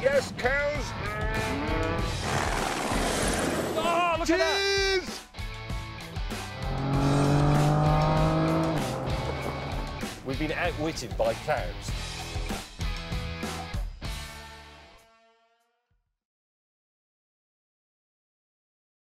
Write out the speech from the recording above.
Yes, cows. Oh, look at that! We've been outwitted by cows.